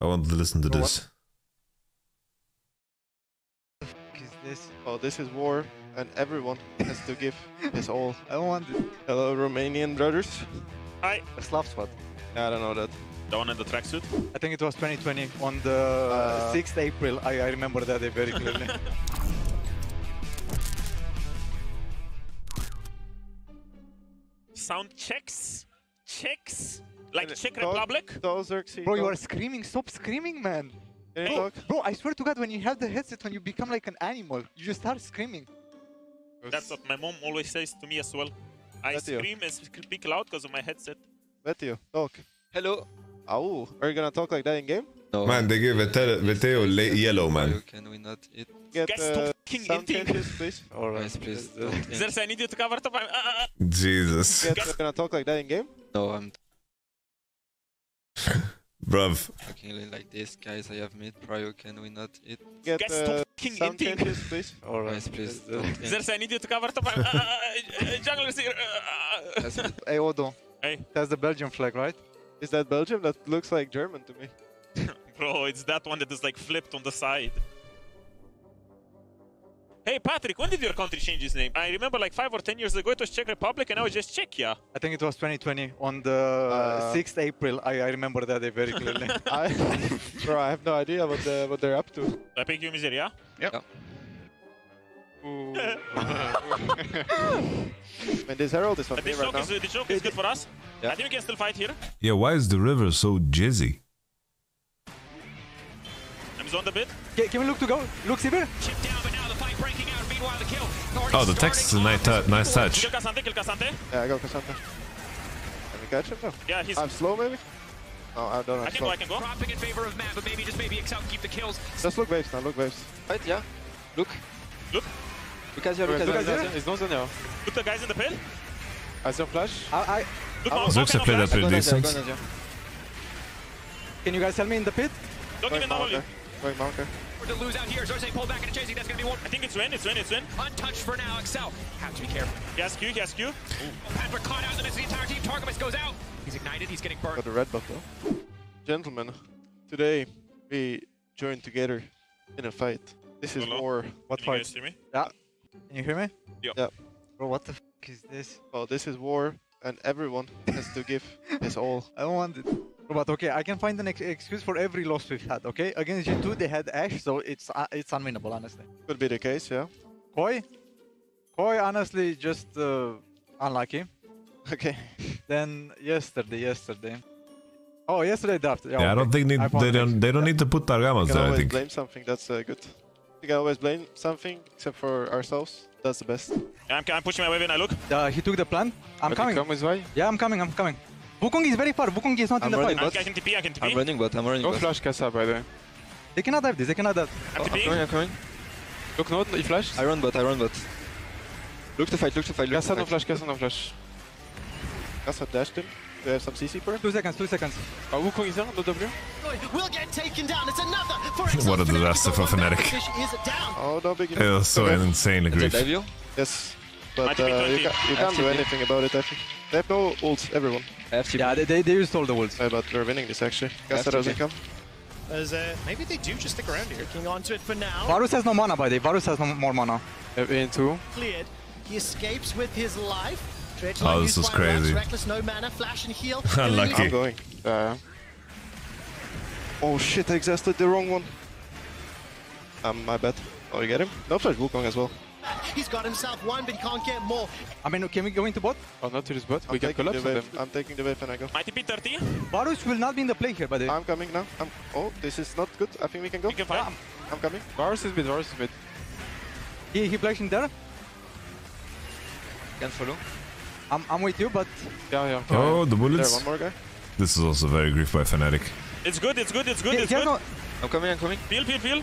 I want to listen to this. is this? Oh, this is war, and everyone has to give his all. I don't want it. Hello, Romanian brothers. Hi. Slav spot. I don't know that. The one in the tracksuit. I think it was 2020 on the Uh, 6th April. I, I remember that day very clearly. Sound checks. Checks. Like Can Czech talk? Republic. Those Xerxes. bro, you are screaming. Stop screaming, man. Bro, bro, I swear to God, when you have the headset, when you become like an animal, you just start screaming. That's what my mom always says to me as well. I That's you. scream and speak loud because of my headset. Vetheo, talk. Hello. Au. Are you gonna talk like that in game? No. Man, they give Vettel- Vetheo le- yellow, man. Can we not eat? Get Guys, uh, fucking eating. changes, please. Alright. Guys, please. don't eat. There's I need you to cover top. I'm, uh, uh, uh. Jesus. Get uh, gonna talk like that in game? No, I'm Bruv. talking like this. Guys, I have meat. Prio, can we not eat? Get Guys, uh, fucking sound eating. changes, please. Alright. Guys, please. don't eat. There's I need you to cover top. Uh, uh, uh, uh, junglers here. Uh. Hey, Odo. Hey. That's the Belgian flag, right? Is that Belgium? That looks like German to me. Bro, it's that one that is like flipped on the side. Hey Patrik, when did your country change its name? I remember like five or ten years ago it was Czech Republic and now it's just Czechia. I think it was 2020 on the Uh, 6th April. I, I remember that day very clearly. I, bro, I have no idea what the, what they're up to. I pick you miseria. I mean, this Herald is on me this right now. is, this joke is good for us. Yeah. I think we can still fight here. Yeah, why is the river so jizzy? I'm zoned a bit. can, can we look to go? Look, Sivir? Chip down, Oh, the text is a nice, tou- nice touch. Kill Kassadin, kill Kassadin. Yeah, I go Cassandra. Can we catch him though? Yeah, he's... I'm slow maybe? No, I don't I have can slow. go, I can go. Dropping in favor of Matt, but maybe just maybe Excel can keep the kills. Just look waves now, look waves. Right, yeah. Look. Look. Look at here, look at here. It's not Zania. Put the guys in the pit. Azure flash. I, I, Look, I Mount, was- Mount Zuxa cannot played flash. that pretty Go decent. can you guys help me in the pit? Don't give Going me no Mounker. Going Mounker. We're to lose out here. Xerxe pulled back into chasing. That's going to be one. I think it's win, it's win, it's win. Untouched for now. Excel. Have to be careful. He has Q, he has Q. Patrik caught out in the midst of the entire team. Targamas goes out. He's ignited. He's getting burned. Got the red buff though. Gentlemen, today we join together in a fight. This is Hello? war. What Can you fight? guys see me? Yeah. Can you hear me? Yeah. Yeah. Bro, what the f is this? Oh, this is war, and everyone has to give his all. I don't want it. Bro, But okay, I can find an ex excuse for every loss we've had, okay? Against G2, they had Ash, so it's uh, it's unwinnable, honestly. Could be the case, yeah. Koi? Koi, honestly, just uh, unlucky. Okay. Then yesterday, yesterday. Oh, yesterday draft. Yeah, Yeah, I don't think need, I they don't they don't need to put Targamas there. I always think. blame something. That's uh, good. We can always blame something except for ourselves. That's the best. Yeah, I'm, I'm pushing my wave in, I look. Uh, he took the plan. I'm coming. Come with why? Yeah, I'm coming, I'm coming. Wukong is very far. Wukong is not I'm in the running fight. I, bot. I can TP, I can I'm running bot, I'm running Go bot. flash Kassa by the way. They cannot dive this, they cannot dive. I'm Oh, I'm coming, TPing. I'm coming. Look no, he flashed. I run bot, I run bot. Look to fight, look to fight, look to Kassa no fight. flash, Kassa no flash. That's what dashed him. Do you have some CC for him? Two seconds, two seconds. Oh, Wukong is there, no W. will get taken down. It's another for What a disaster for Fnatic. Oh, no big It was so Okay. insanely Is it grief. Yes. Might But uh, you, ca you can't do anything about it, I think. They have no ults, everyone. I have TP. Yeah, they, they, they used all the ults. Uh, but we're winning this actually. Kassa FTP. doesn't come. As uh, maybe they do just stick around here. Looking onto it for now. Varus has no mana, by the way. Varus has no more mana. In2. Cleared. He escapes with his life. Dredge Oh, this is crazy. Reckless, no mana, flash and heal. Unlucky. I'm going. Uh, Oh shit, I exhausted the wrong one. Um, my bad. Oh, you get him? No flash Wukong as well. He's got himself one, but he can't get more. I mean, can we go into bot? oh, not to this bot. I'm We can taking collapse the on wave. them. I'm taking the wave and I go. My TP 30. Varus will not be in the play here, by the way. I'm coming now. I'm. Oh, this is not good. I think we can go. We can fight. I'm coming. Varus is mid, Varus is mid. He, he in there. Can follow. I'm, I'm with you, but Yeah, yeah. okay. Oh, the There, bullets. one more guy. This is also very grief by Fnatic. It's good, it's good, it's good, he, it's he good. no... I'm coming, I'm coming. Peel, peel, peel.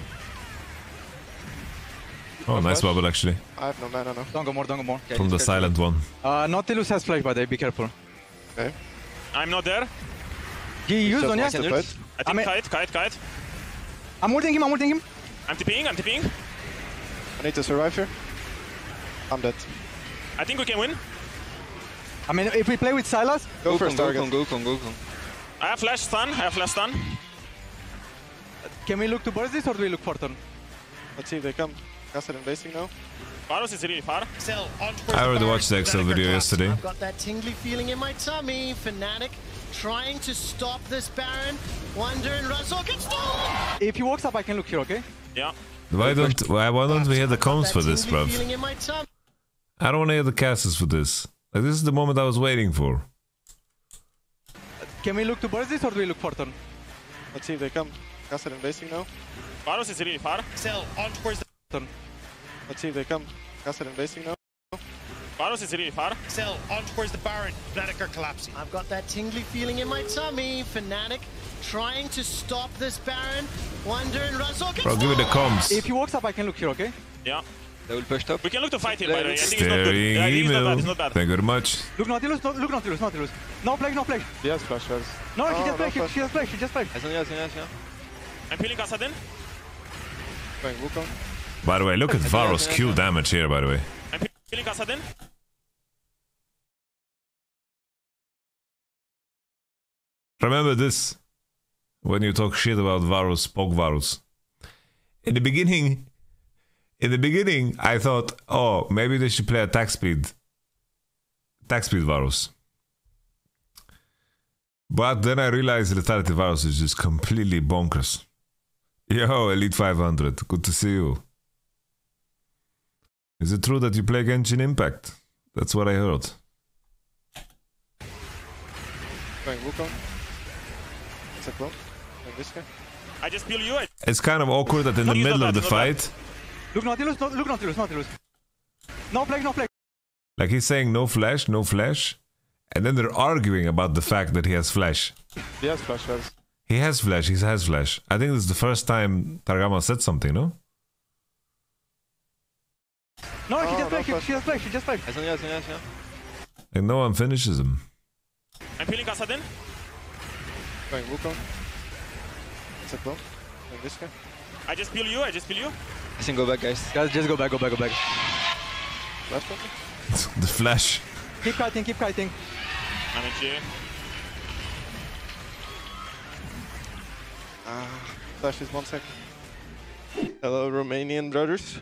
Oh, nice bubble actually. I have no mana now. Don't go more, don't go more. Okay, From the silent one. Uh, Nautilus has flash, by the way. Be careful. Okay. I'm not there. He used Just on ya. wants to Can you- fight. I I think mean- kite, kite, kite. I'm holding him, I'm holding him. I'm TPing, I'm TPing. I need to survive here. I'm dead. I think we can win. I mean, if we play with Sylas, Go Go first, Kong, go target. Kong, go go I have flash stun, I have flash stun. Can we look to burst this or do we look for turn? Let's see if they come. Castle invading now. Varus is really far. Still, on towards I already watched the Excel video yesterday. I've got that tingly feeling in my tummy. Fnatic trying to stop this Baron. Wonder and Russell gets stolen. If he walks up, I can look here, okay? Yeah. Why don't why, why don't we hear the comms for this, tingly bruv? feeling in my tummy. I don't want to hear the casters for this. Like this is the moment I was waiting for. Can we look to burst this or do we look for turn? Let's see if they come. Castle invading now. Varus is really far. Still, on towards the Turn. Let's see if they come. Castle invading now. Varus is really far. Still, on towards the Baron. Fnatic are collapsing. I've got that tingly feeling in my tummy. Fnatic trying to stop this Baron. Wonder and Russell gets Bro, give me the comms. If he walks up, I can look here, okay? Yeah. They will push top. We can look to fight here, by the way. I think it's not good. Yeah, I think it's not bad. It's not bad. Thank you very much. Look Nautilus, no, look Nautilus, Nautilus. No flash, no flash. He has oh, flash res. No, Oh, she no just flash, flash. she just flash, she just flash. Yes, yes, yes, yes. I'm peeling Kassadin. Going Wukong. By the way, look at Varus Q damage here, by the way. I'm pe- peeling Remember this when you talk shit about Varus, Pog Varus. In the beginning, in the beginning, I thought, oh, maybe they should play attack speed. Attack speed Varus. But then I realized Lethality Varus is just completely bonkers. Yo, Elite 500, good to see you. Is it true that you play Genshin Impact? That's what I heard. Going Wukong. It's a clone. Going this guy. I just peel you. It's kind of awkward that in the Not middle not of the bad, not fight, Look Nautilus, no, look Nautilus, Nautilus. No flash, no flash. Like he's saying no flash, no flash, and then they're arguing about the fact that he has flash. He has flash res. He has flash, he has flash. I think this is the first time Targama said something, no? No, she Oh, just no flash, flash. she just flash, she just flash. Yes, yes, yes, yes. Like no one finishes him. I'm peeling Kassadin. Going Wukong. It's a clone. Going this guy. I just peel you. I just peel you. I think go back, guys. Guys, just go back, go back, go back. Left one. the flash. Keep kiting, keep kiting. I'm in G. Ah, flash is one second. Hello, Romanian brothers.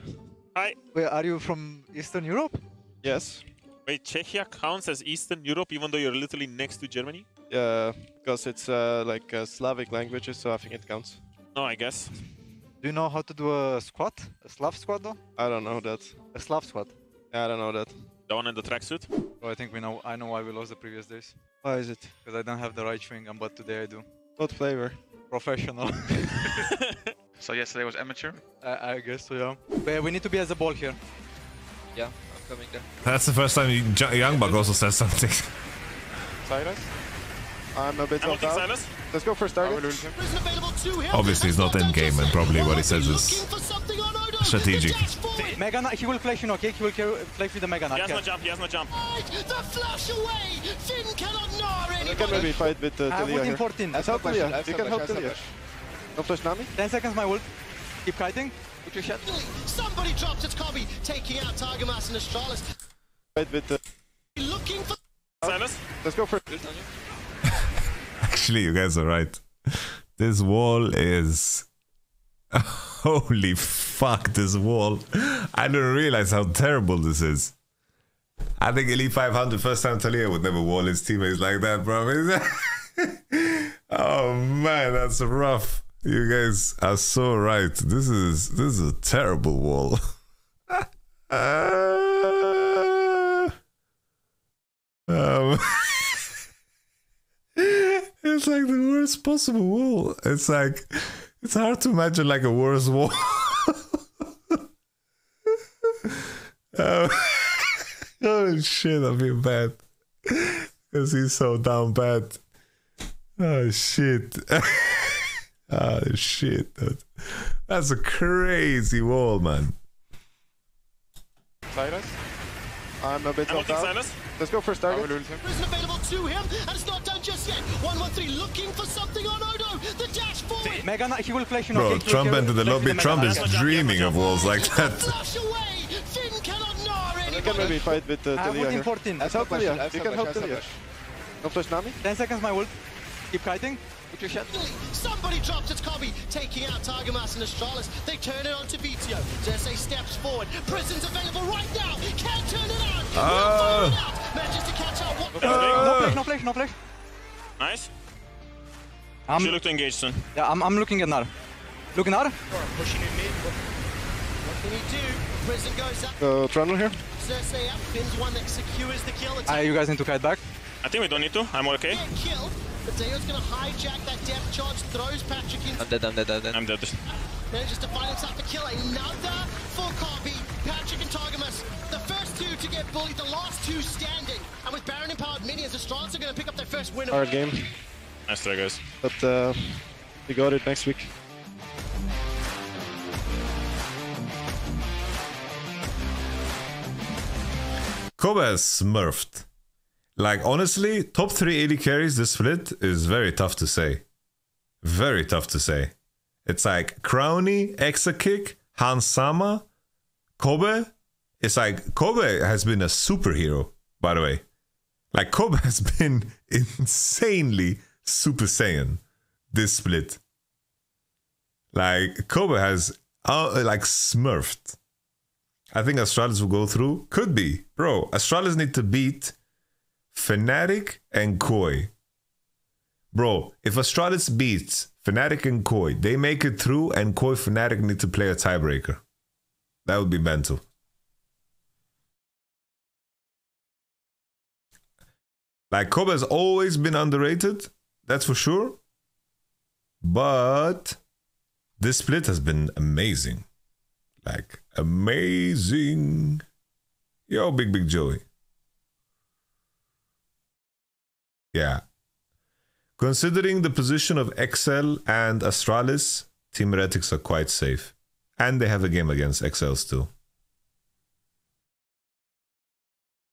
Hi. Wait, are you from Eastern Europe? Yes. Wait, Czechia counts as Eastern Europe even though you're literally next to Germany? Yeah, because it's uh, like uh, Slavic languages, so I think it counts. No, I guess. Do you know how to do a squat? A Slav squat though? I don't know that. A Slav squat. Yeah, I don't know that. The one in the tracksuit. Oh, I think we know. I know why we lost the previous days. Why is it? Because I don't have the right chewing gum, but today I do. What flavor? Professional. So yesterday was amateur. I, I guess so, yeah. But we need to be as a ball here. Yeah, I'm coming there. That's the first time Young- Youngbuck also says something. Cyrus? I'm a bit I'm out. Sylas. Let's go first target. Prison available to him. Obviously, he's not That's in game, and probably what he says is for something on Odo. strategic. The dash forward. Mega Knight, he will flash in, okay? He will carry, flash with the Mega He Knight. has no yeah. jump. He has no jump. The flash away. Finn cannot gnaw We anybody. can maybe fight with uh, I have Taliyah ult in here. 14. Let's help flash, Taliyah. have We some can help flash, I Taliyah. Some No flash Nami? 10 seconds, my ult. Keep kiting. Put your shot. Somebody drops its copy, taking out Targamas and Astralis. Fight with uh, Looking for Sylas. Let's go first. Built on you. Actually, you guys are right. This wall is. Holy fuck, this wall. I didn't realize how terrible this is. I think Elite 500, first time Taliyah would never wall his teammates like that, bro. oh man, that's rough. You guys are so right. This is this is a terrible wall. um, it's like the worst possible wall. It's like it's hard to imagine like a worse wall. oh, oh shit, I feel bad because he's so down bad. Oh shit. Oh shit. That- That's a crazy wall, man. Cyrus? I'm a bit I'm helped. Sylas. Let's go first I target. will ult him. prison available to him, and it's not done just yet. 113 looking for something on Odo. The dash forward. Mega Knight, he will flash in, Bro, okay? Trump carry- entered the lobby. Mega Trump is Yes, no jump, dreaming of walls like that. Flash away. Finn cannot gnaw We can maybe fight with uh, I have Taliyah ult in here. 14. Let's help flash, Taliyah. I have can help I have Taliyah. No flash Nami? 10 seconds, my ult. Keep kiting. Put your shot. Somebody drops its copy, taking out Targamas and Astralis. They turn it onto Vito. Cersei steps forward. Prison's available right now. Can't turn it on. Will fire it out. Manages to catch out one. No flash, no flash, no flash. Nice. I'm, She look to engage soon. yeah, I'm, I'm looking at Gnar. Look at Gnar. Pushing in mid. What can he do? Prison goes up. Uh, Trundle here. Cersei up. Finn's one that secures the kill. Uh, you guys need to kite back. I think we don't need to. I'm okay. Get killed. Deo's gonna hijack that depth charge, throws Patrik in, I'm dead, I'm dead, I'm dead. I'm dead. manages to find himself a kill. Another full copy. Patrik and Targamas, the first two to get bullied, the last two standing. And with Baron empowered minions, Astralis are gonna pick up their first win. Hard game, Nice try, guys. but uh, we got it next week. Kobbe has smurfed. Like, honestly, top 3 AD carries this split is very tough to say. Very tough to say. It's like Crownie, Exakick, Hans Sama, Kobbe. It's like Kobbe has been a superhero, by the way. Like, Kobbe has been insanely Super Saiyan this split. Like, Kobbe has, uh, like, smurfed. I think Astralis will go through. Could be. Bro, Astralis need to beat Fnatic and Koi. Bro, if Astralis beats Fnatic and Koi, they make it through and Koi Fnatic need to play a tiebreaker. That would be mental. Like Kobbe has always been underrated, that's for sure. But this split has been amazing. Like amazing. Yo, Big Big Joey. Yeah. Considering the position of XL and Astralis, Team Heretics are quite safe. And they have a game against XLs too.